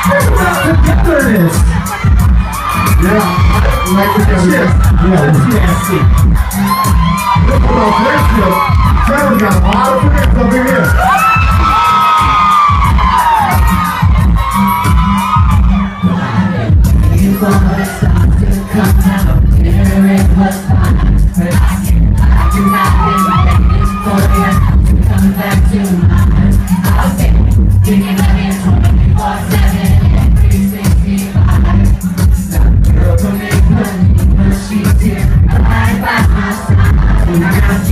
Yeah, Yeah, it's nasty. Look about Fairfield. Trevor's got a lot of friends over here. by my.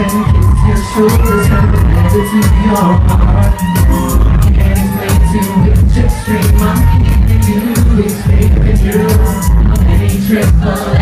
and kiss your shoulders and to your heart. Can't explain to dream on. You escape with you on any trip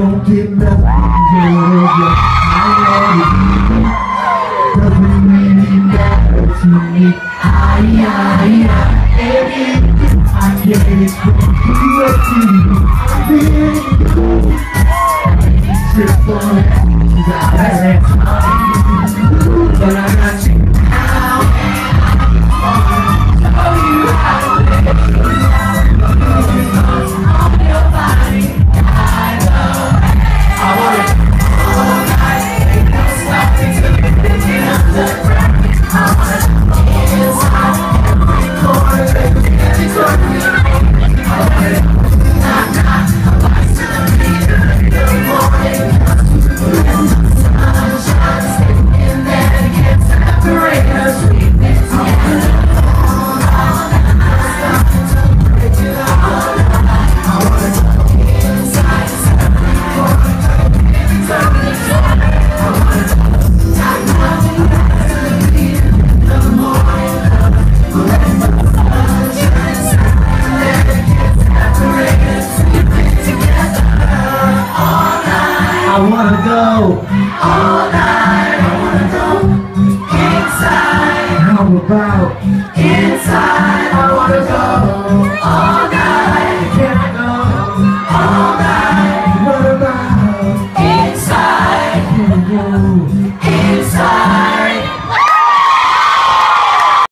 won't give up on good. I love you. Doesn't really matter to me. I, I, I, I get it from you to you. Just for that. All night.